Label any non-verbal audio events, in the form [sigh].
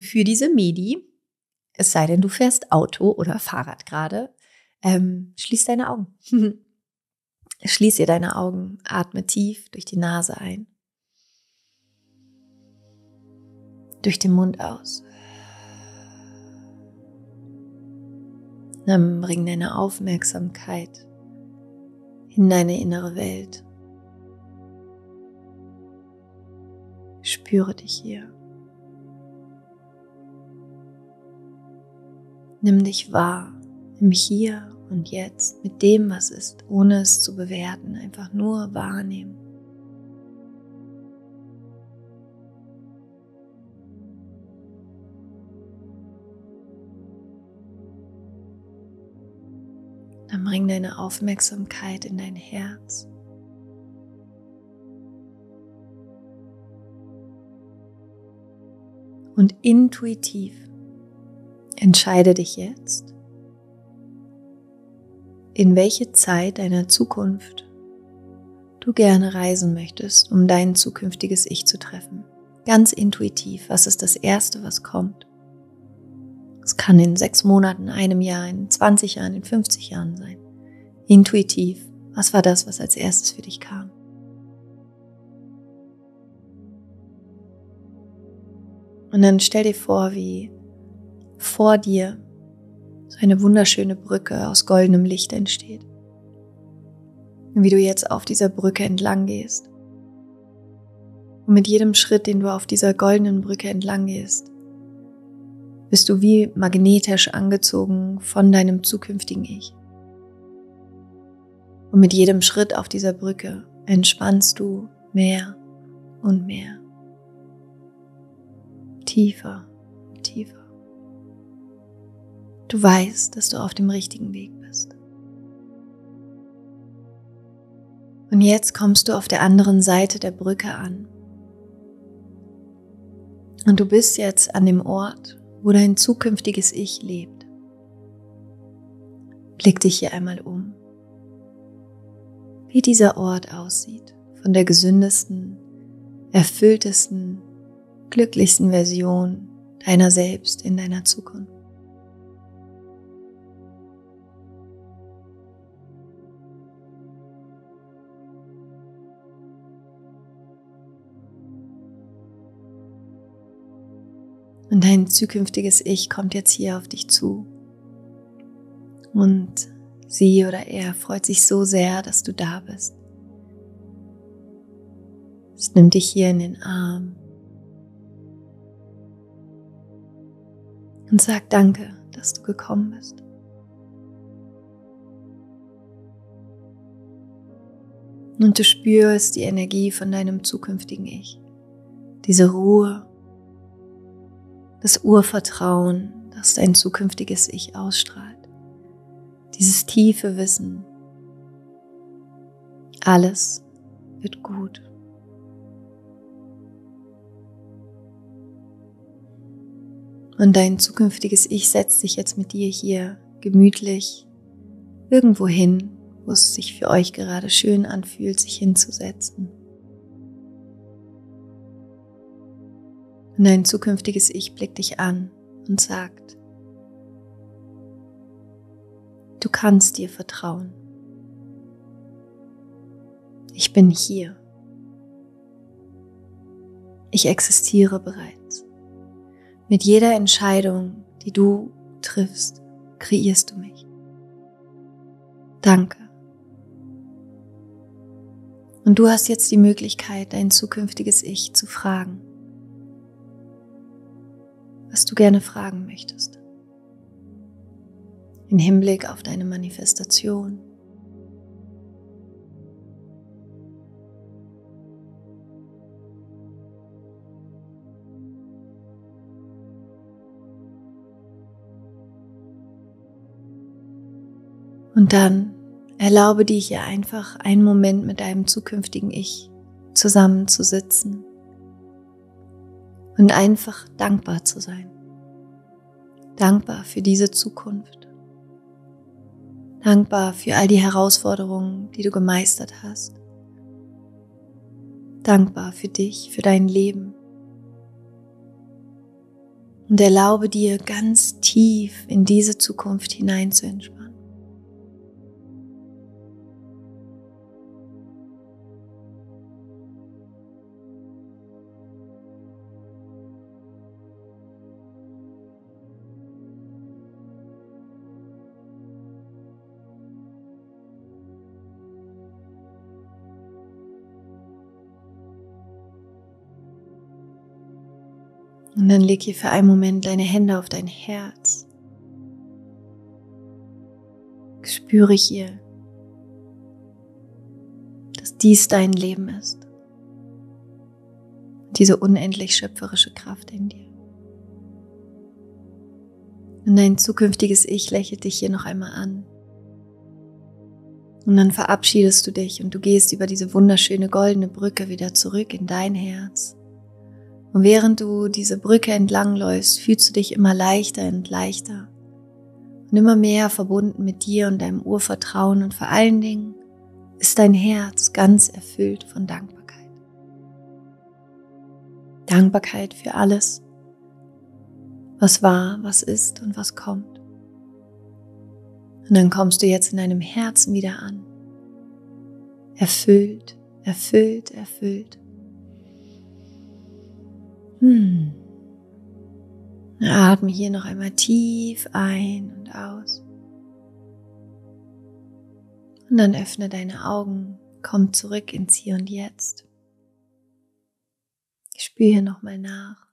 Für diese Medi, es sei denn, du fährst Auto oder Fahrrad gerade, ähm, schließ deine Augen. [laughs] schließ ihr deine Augen, atme tief durch die Nase ein, durch den Mund aus. Dann bring deine Aufmerksamkeit in deine innere Welt. Spüre dich hier. Nimm dich wahr, im Hier und Jetzt, mit dem, was ist, ohne es zu bewerten, einfach nur wahrnehmen. Dann bring deine Aufmerksamkeit in dein Herz. Und intuitiv entscheide dich jetzt, in welche Zeit deiner Zukunft du gerne reisen möchtest, um dein zukünftiges Ich zu treffen. Ganz intuitiv, was ist das Erste, was kommt? Es kann in sechs Monaten, einem Jahr, in 20 Jahren, in 50 Jahren sein. Intuitiv, was war das, was als erstes für dich kam? Und dann stell dir vor, wie vor dir so eine wunderschöne Brücke aus goldenem Licht entsteht. Und wie du jetzt auf dieser Brücke entlang gehst. Und mit jedem Schritt, den du auf dieser goldenen Brücke entlang gehst, bist du wie magnetisch angezogen von deinem zukünftigen Ich. Und mit jedem Schritt auf dieser Brücke entspannst du mehr und mehr. Tiefer, tiefer. Du weißt, dass du auf dem richtigen Weg bist. Und jetzt kommst du auf der anderen Seite der Brücke an. Und du bist jetzt an dem Ort, wo dein zukünftiges Ich lebt. Blick dich hier einmal um, wie dieser Ort aussieht, von der gesündesten, erfülltesten, glücklichsten Version deiner selbst in deiner Zukunft. Und dein zukünftiges Ich kommt jetzt hier auf dich zu. Und sie oder er freut sich so sehr, dass du da bist. Es nimmt dich hier in den Arm und sagt Danke, dass du gekommen bist. Und du spürst die Energie von deinem zukünftigen Ich, diese Ruhe das Urvertrauen, das dein zukünftiges Ich ausstrahlt. Dieses tiefe Wissen, alles wird gut. Und dein zukünftiges Ich setzt sich jetzt mit dir hier gemütlich irgendwo hin, wo es sich für euch gerade schön anfühlt, sich hinzusetzen. Und dein zukünftiges Ich blickt dich an und sagt, du kannst dir vertrauen. Ich bin hier. Ich existiere bereits. Mit jeder Entscheidung, die du triffst, kreierst du mich. Danke. Und du hast jetzt die Möglichkeit, dein zukünftiges Ich zu fragen was du gerne fragen möchtest. Im Hinblick auf deine Manifestation. Und dann erlaube dir hier einfach einen Moment mit deinem zukünftigen Ich zusammenzusitzen und einfach dankbar zu sein. Dankbar für diese Zukunft. Dankbar für all die Herausforderungen, die du gemeistert hast. Dankbar für dich, für dein Leben. Und erlaube dir ganz tief in diese Zukunft hinein zu entspannen. Und dann leg hier für einen Moment deine Hände auf dein Herz. Spüre hier, dass dies dein Leben ist. Diese unendlich schöpferische Kraft in dir. Und dein zukünftiges Ich lächelt dich hier noch einmal an. Und dann verabschiedest du dich und du gehst über diese wunderschöne goldene Brücke wieder zurück in dein Herz. Und während du diese Brücke entlangläufst, fühlst du dich immer leichter und leichter und immer mehr verbunden mit dir und deinem Urvertrauen und vor allen Dingen ist dein Herz ganz erfüllt von Dankbarkeit. Dankbarkeit für alles, was war, was ist und was kommt. Und dann kommst du jetzt in deinem Herzen wieder an. Erfüllt, erfüllt, erfüllt hm. Atme hier noch einmal tief ein und aus. Und dann öffne deine Augen, komm zurück ins Hier und Jetzt. Ich spüre hier nochmal nach.